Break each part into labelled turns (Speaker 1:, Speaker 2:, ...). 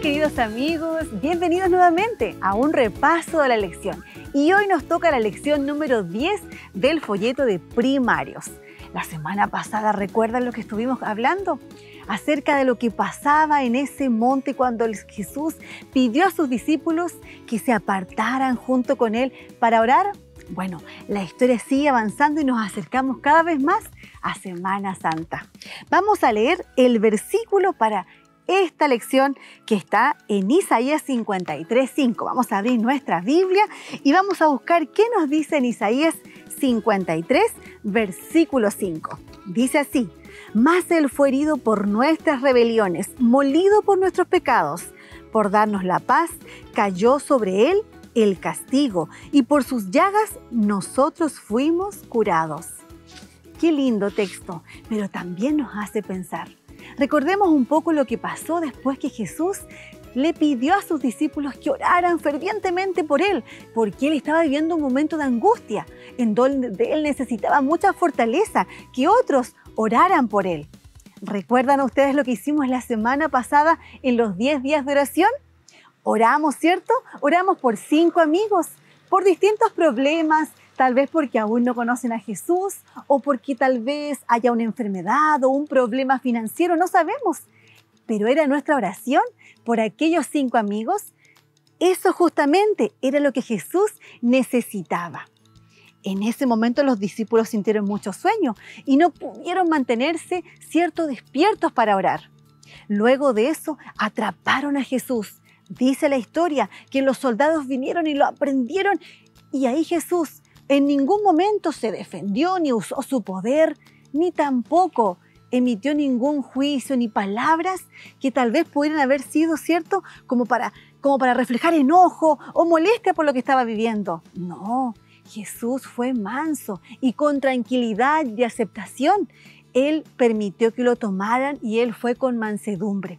Speaker 1: queridos amigos, bienvenidos nuevamente a un repaso de la lección. Y hoy nos toca la lección número 10 del folleto de primarios. La semana pasada, ¿recuerdan lo que estuvimos hablando? Acerca de lo que pasaba en ese monte cuando Jesús pidió a sus discípulos que se apartaran junto con Él para orar. Bueno, la historia sigue avanzando y nos acercamos cada vez más a Semana Santa. Vamos a leer el versículo para esta lección que está en Isaías 53.5. Vamos a abrir nuestra Biblia y vamos a buscar qué nos dice en Isaías 53, versículo 5. Dice así, mas Él fue herido por nuestras rebeliones, molido por nuestros pecados. Por darnos la paz, cayó sobre Él el castigo, y por sus llagas nosotros fuimos curados. Qué lindo texto, pero también nos hace pensar. Recordemos un poco lo que pasó después que Jesús le pidió a sus discípulos que oraran fervientemente por él, porque él estaba viviendo un momento de angustia, en donde él necesitaba mucha fortaleza, que otros oraran por él. ¿Recuerdan ustedes lo que hicimos la semana pasada en los 10 días de oración? Oramos, ¿cierto? Oramos por cinco amigos, por distintos problemas, tal vez porque aún no conocen a Jesús o porque tal vez haya una enfermedad o un problema financiero, no sabemos. Pero era nuestra oración por aquellos cinco amigos. Eso justamente era lo que Jesús necesitaba. En ese momento los discípulos sintieron mucho sueño y no pudieron mantenerse cierto despiertos para orar. Luego de eso atraparon a Jesús. Dice la historia que los soldados vinieron y lo aprendieron y ahí Jesús en ningún momento se defendió ni usó su poder, ni tampoco emitió ningún juicio ni palabras que tal vez pudieran haber sido, ¿cierto? Como para, como para reflejar enojo o molestia por lo que estaba viviendo. No, Jesús fue manso y con tranquilidad y aceptación. Él permitió que lo tomaran y él fue con mansedumbre.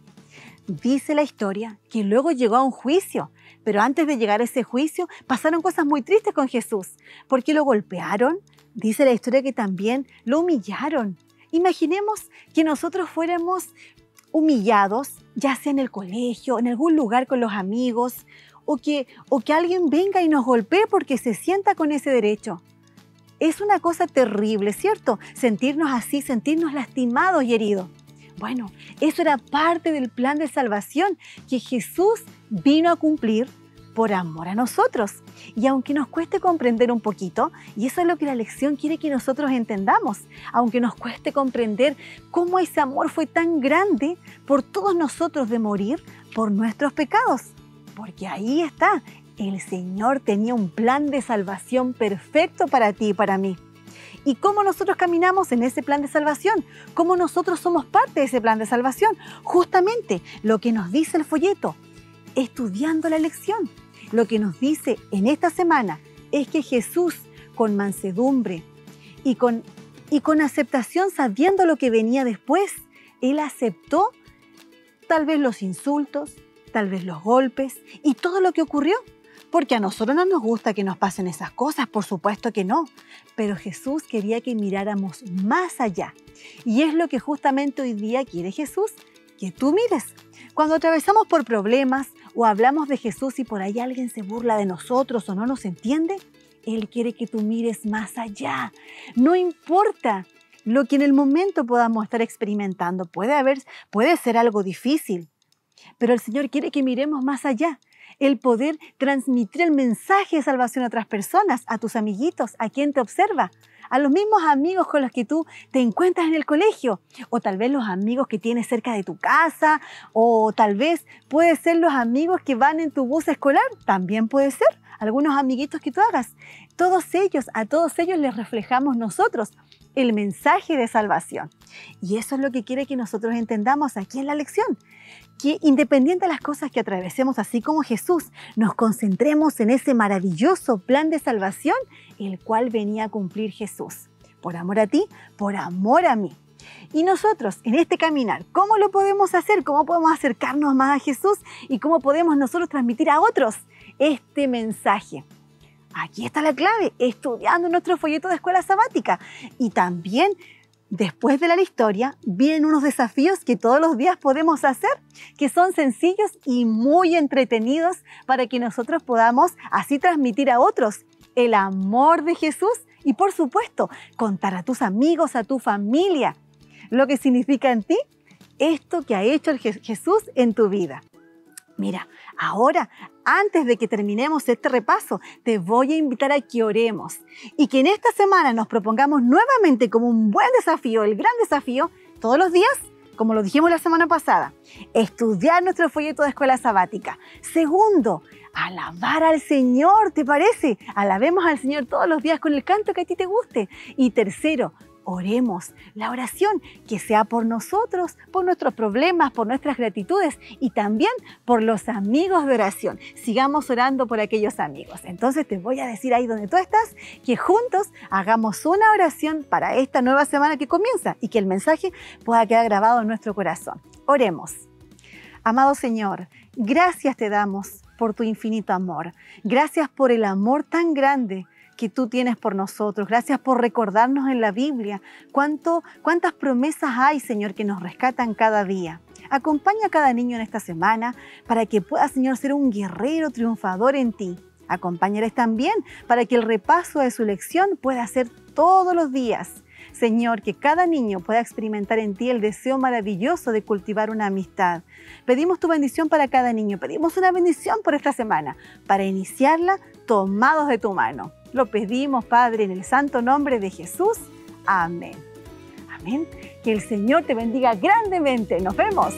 Speaker 1: Dice la historia que luego llegó a un juicio pero antes de llegar a ese juicio pasaron cosas muy tristes con Jesús, porque lo golpearon. Dice la historia que también lo humillaron. Imaginemos que nosotros fuéramos humillados, ya sea en el colegio, en algún lugar con los amigos, o que, o que alguien venga y nos golpee porque se sienta con ese derecho. Es una cosa terrible, ¿cierto? Sentirnos así, sentirnos lastimados y heridos. Bueno, eso era parte del plan de salvación que Jesús vino a cumplir por amor a nosotros. Y aunque nos cueste comprender un poquito, y eso es lo que la lección quiere que nosotros entendamos, aunque nos cueste comprender cómo ese amor fue tan grande por todos nosotros de morir por nuestros pecados. Porque ahí está, el Señor tenía un plan de salvación perfecto para ti y para mí y cómo nosotros caminamos en ese plan de salvación, cómo nosotros somos parte de ese plan de salvación. Justamente lo que nos dice el folleto, estudiando la lección. Lo que nos dice en esta semana es que Jesús, con mansedumbre y con, y con aceptación, sabiendo lo que venía después, Él aceptó tal vez los insultos, tal vez los golpes y todo lo que ocurrió porque a nosotros no nos gusta que nos pasen esas cosas, por supuesto que no. Pero Jesús quería que miráramos más allá. Y es lo que justamente hoy día quiere Jesús, que tú mires. Cuando atravesamos por problemas o hablamos de Jesús y por ahí alguien se burla de nosotros o no nos entiende, Él quiere que tú mires más allá. No importa lo que en el momento podamos estar experimentando. Puede, haber, puede ser algo difícil, pero el Señor quiere que miremos más allá el poder transmitir el mensaje de salvación a otras personas, a tus amiguitos, a quien te observa, a los mismos amigos con los que tú te encuentras en el colegio, o tal vez los amigos que tienes cerca de tu casa, o tal vez puede ser los amigos que van en tu bus escolar, también puede ser, algunos amiguitos que tú hagas. Todos ellos, a todos ellos les reflejamos nosotros el mensaje de salvación. Y eso es lo que quiere que nosotros entendamos aquí en la lección, que independiente de las cosas que atravesemos, así como Jesús, nos concentremos en ese maravilloso plan de salvación, el cual venía a cumplir Jesús. Por amor a ti, por amor a mí. Y nosotros, en este caminar, ¿cómo lo podemos hacer? ¿Cómo podemos acercarnos más a Jesús? ¿Y cómo podemos nosotros transmitir a otros este mensaje? Aquí está la clave, estudiando nuestro folleto de escuela sabática y también después de la historia vienen unos desafíos que todos los días podemos hacer, que son sencillos y muy entretenidos para que nosotros podamos así transmitir a otros el amor de Jesús y por supuesto contar a tus amigos, a tu familia, lo que significa en ti esto que ha hecho Jesús en tu vida. Mira, ahora, antes de que terminemos este repaso, te voy a invitar a que oremos y que en esta semana nos propongamos nuevamente como un buen desafío, el gran desafío, todos los días, como lo dijimos la semana pasada, estudiar nuestro folleto de escuela sabática. Segundo, alabar al Señor, ¿te parece? Alabemos al Señor todos los días con el canto que a ti te guste. Y tercero, oremos. La oración que sea por nosotros, por nuestros problemas, por nuestras gratitudes y también por los amigos de oración. Sigamos orando por aquellos amigos. Entonces te voy a decir ahí donde tú estás que juntos hagamos una oración para esta nueva semana que comienza y que el mensaje pueda quedar grabado en nuestro corazón. Oremos. Amado Señor, gracias te damos por tu infinito amor. Gracias por el amor tan grande que tú tienes por nosotros. Gracias por recordarnos en la Biblia cuánto, cuántas promesas hay, Señor, que nos rescatan cada día. Acompaña a cada niño en esta semana para que pueda, Señor, ser un guerrero triunfador en ti. Acompáñales también para que el repaso de su lección pueda ser todos los días. Señor, que cada niño pueda experimentar en ti el deseo maravilloso de cultivar una amistad. Pedimos tu bendición para cada niño, pedimos una bendición por esta semana, para iniciarla tomados de tu mano. Lo pedimos, Padre, en el santo nombre de Jesús. Amén. Amén. Que el Señor te bendiga grandemente. Nos vemos.